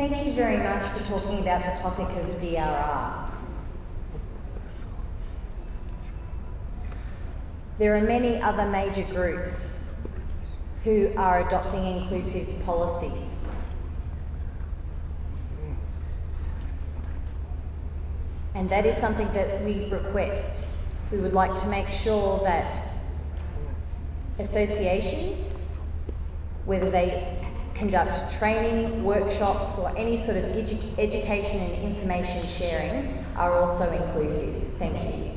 Thank you very much for talking about the topic of DRR. There are many other major groups who are adopting inclusive policies. And that is something that we request. We would like to make sure that associations, whether they conduct training, workshops, or any sort of edu education and information sharing, are also inclusive. Thank you.